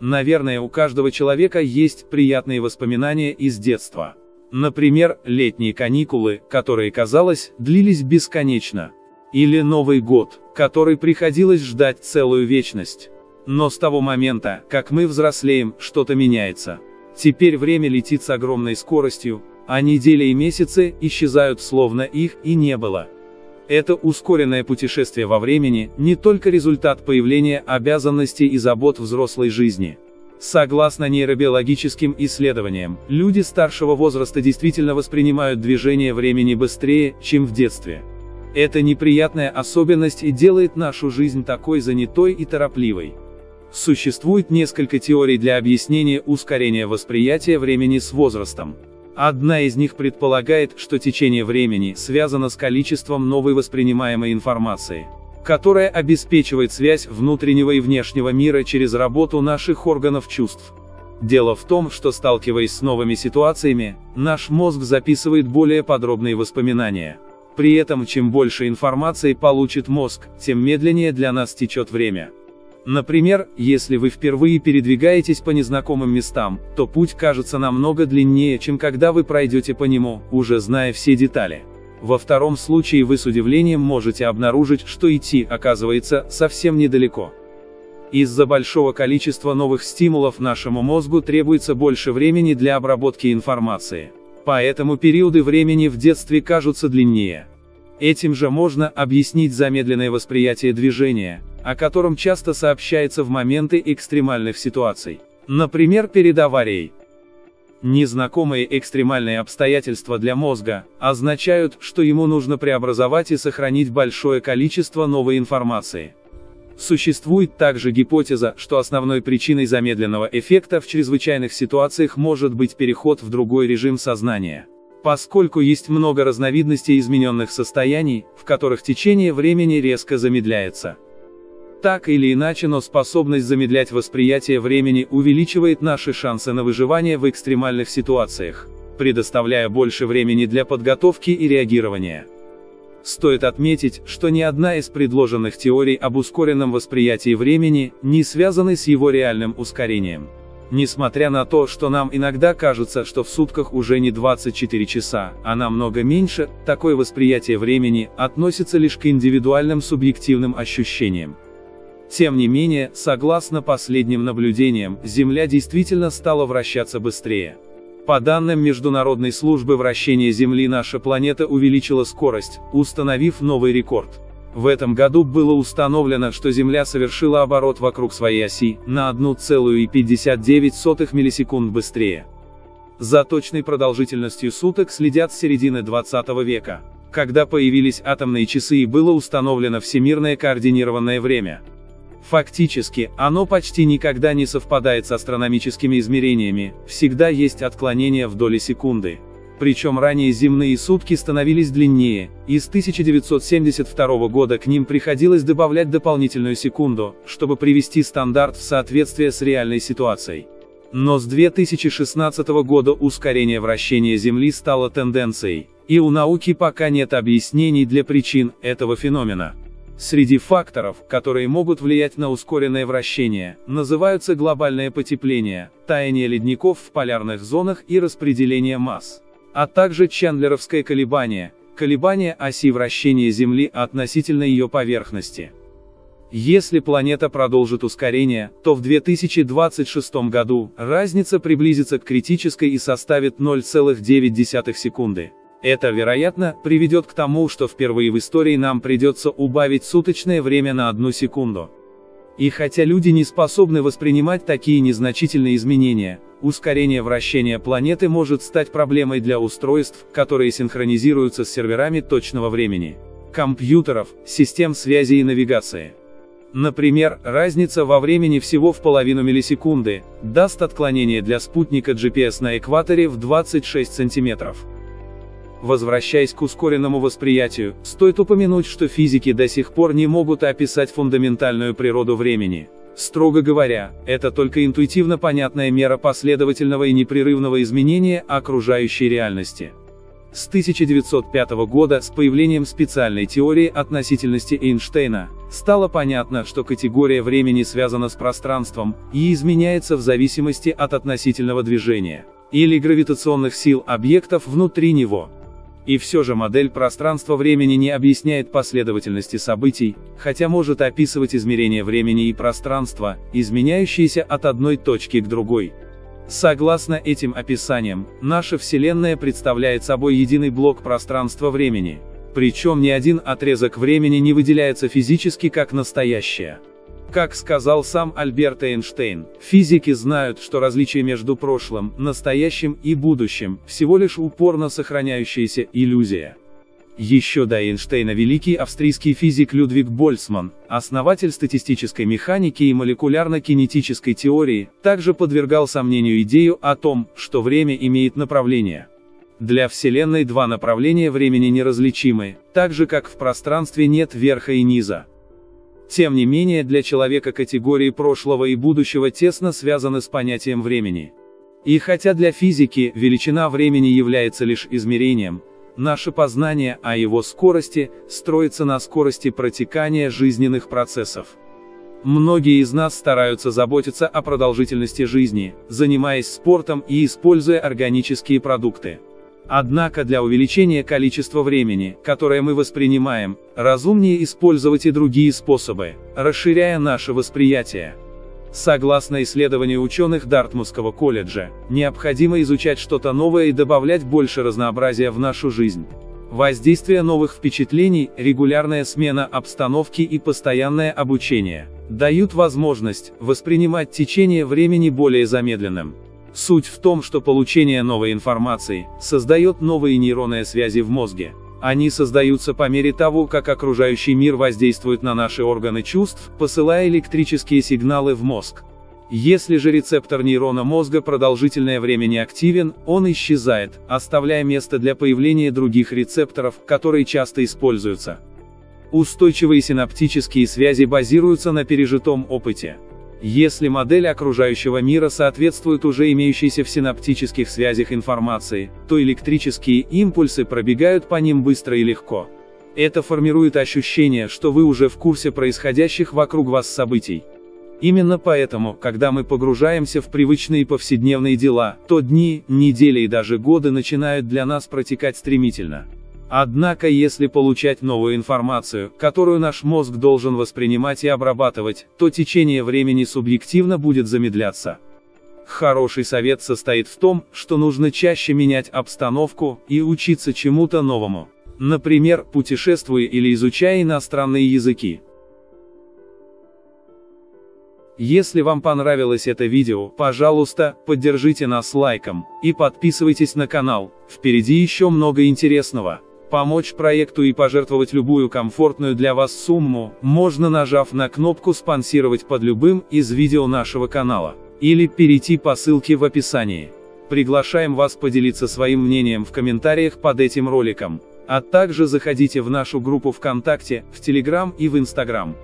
Наверное, у каждого человека есть приятные воспоминания из детства. Например, летние каникулы, которые, казалось, длились бесконечно. Или Новый год, который приходилось ждать целую вечность. Но с того момента, как мы взрослеем, что-то меняется. Теперь время летит с огромной скоростью, а недели и месяцы исчезают словно их и не было. Это ускоренное путешествие во времени не только результат появления обязанностей и забот взрослой жизни. Согласно нейробиологическим исследованиям, люди старшего возраста действительно воспринимают движение времени быстрее, чем в детстве. Это неприятная особенность и делает нашу жизнь такой занятой и торопливой. Существует несколько теорий для объяснения ускорения восприятия времени с возрастом. Одна из них предполагает, что течение времени связано с количеством новой воспринимаемой информации, которая обеспечивает связь внутреннего и внешнего мира через работу наших органов чувств. Дело в том, что сталкиваясь с новыми ситуациями, наш мозг записывает более подробные воспоминания. При этом, чем больше информации получит мозг, тем медленнее для нас течет время. Например, если вы впервые передвигаетесь по незнакомым местам, то путь кажется намного длиннее, чем когда вы пройдете по нему, уже зная все детали. Во втором случае вы с удивлением можете обнаружить, что идти, оказывается, совсем недалеко. Из-за большого количества новых стимулов нашему мозгу требуется больше времени для обработки информации. Поэтому периоды времени в детстве кажутся длиннее. Этим же можно объяснить замедленное восприятие движения, о котором часто сообщается в моменты экстремальных ситуаций. Например, перед аварией. Незнакомые экстремальные обстоятельства для мозга означают, что ему нужно преобразовать и сохранить большое количество новой информации. Существует также гипотеза, что основной причиной замедленного эффекта в чрезвычайных ситуациях может быть переход в другой режим сознания. Поскольку есть много разновидностей измененных состояний, в которых течение времени резко замедляется. Так или иначе, но способность замедлять восприятие времени увеличивает наши шансы на выживание в экстремальных ситуациях, предоставляя больше времени для подготовки и реагирования. Стоит отметить, что ни одна из предложенных теорий об ускоренном восприятии времени не связаны с его реальным ускорением. Несмотря на то, что нам иногда кажется, что в сутках уже не 24 часа, а намного меньше, такое восприятие времени относится лишь к индивидуальным субъективным ощущениям. Тем не менее, согласно последним наблюдениям, Земля действительно стала вращаться быстрее. По данным Международной службы вращения Земли наша планета увеличила скорость, установив новый рекорд. В этом году было установлено, что Земля совершила оборот вокруг своей оси, на 1,59 миллисекунд быстрее. За точной продолжительностью суток следят с середины 20 века, когда появились атомные часы и было установлено всемирное координированное время. Фактически, оно почти никогда не совпадает с астрономическими измерениями, всегда есть отклонения в доли секунды. Причем ранее земные сутки становились длиннее, и с 1972 года к ним приходилось добавлять дополнительную секунду, чтобы привести стандарт в соответствие с реальной ситуацией. Но с 2016 года ускорение вращения Земли стало тенденцией, и у науки пока нет объяснений для причин этого феномена. Среди факторов, которые могут влиять на ускоренное вращение, называются глобальное потепление, таяние ледников в полярных зонах и распределение масс, а также чандлеровское колебание, колебание оси вращения Земли относительно ее поверхности. Если планета продолжит ускорение, то в 2026 году разница приблизится к критической и составит 0,9 секунды. Это, вероятно, приведет к тому, что впервые в истории нам придется убавить суточное время на одну секунду. И хотя люди не способны воспринимать такие незначительные изменения, ускорение вращения планеты может стать проблемой для устройств, которые синхронизируются с серверами точного времени, компьютеров, систем связи и навигации. Например, разница во времени всего в половину миллисекунды, даст отклонение для спутника GPS на экваторе в 26 сантиметров. Возвращаясь к ускоренному восприятию, стоит упомянуть, что физики до сих пор не могут описать фундаментальную природу времени. Строго говоря, это только интуитивно понятная мера последовательного и непрерывного изменения окружающей реальности. С 1905 года, с появлением специальной теории относительности Эйнштейна, Стало понятно, что категория времени связана с пространством, и изменяется в зависимости от относительного движения, или гравитационных сил объектов внутри него. И все же модель пространства-времени не объясняет последовательности событий, хотя может описывать измерения времени и пространства, изменяющиеся от одной точки к другой. Согласно этим описаниям, наша Вселенная представляет собой единый блок пространства-времени, причем ни один отрезок времени не выделяется физически как настоящее. Как сказал сам Альберт Эйнштейн, физики знают, что различие между прошлым, настоящим и будущим – всего лишь упорно сохраняющаяся иллюзия. Еще до Эйнштейна великий австрийский физик Людвиг Больцман, основатель статистической механики и молекулярно-кинетической теории, также подвергал сомнению идею о том, что время имеет направление. Для Вселенной два направления времени неразличимы, так же как в пространстве нет верха и низа. Тем не менее для человека категории прошлого и будущего тесно связаны с понятием времени. И хотя для физики величина времени является лишь измерением, наше познание о его скорости строится на скорости протекания жизненных процессов. Многие из нас стараются заботиться о продолжительности жизни, занимаясь спортом и используя органические продукты. Однако для увеличения количества времени, которое мы воспринимаем, разумнее использовать и другие способы, расширяя наше восприятие. Согласно исследованию ученых Дартмутского колледжа, необходимо изучать что-то новое и добавлять больше разнообразия в нашу жизнь. Воздействие новых впечатлений, регулярная смена обстановки и постоянное обучение дают возможность воспринимать течение времени более замедленным. Суть в том, что получение новой информации создает новые нейронные связи в мозге. Они создаются по мере того, как окружающий мир воздействует на наши органы чувств, посылая электрические сигналы в мозг. Если же рецептор нейрона мозга продолжительное время не активен, он исчезает, оставляя место для появления других рецепторов, которые часто используются. Устойчивые синаптические связи базируются на пережитом опыте. Если модель окружающего мира соответствует уже имеющейся в синаптических связях информации, то электрические импульсы пробегают по ним быстро и легко. Это формирует ощущение, что вы уже в курсе происходящих вокруг вас событий. Именно поэтому, когда мы погружаемся в привычные повседневные дела, то дни, недели и даже годы начинают для нас протекать стремительно. Однако если получать новую информацию, которую наш мозг должен воспринимать и обрабатывать, то течение времени субъективно будет замедляться. Хороший совет состоит в том, что нужно чаще менять обстановку и учиться чему-то новому. Например, путешествуя или изучая иностранные языки. Если вам понравилось это видео, пожалуйста, поддержите нас лайком, и подписывайтесь на канал, впереди еще много интересного. Помочь проекту и пожертвовать любую комфортную для вас сумму, можно нажав на кнопку «Спонсировать» под любым из видео нашего канала, или перейти по ссылке в описании. Приглашаем вас поделиться своим мнением в комментариях под этим роликом, а также заходите в нашу группу ВКонтакте, в Телеграм и в Инстаграм.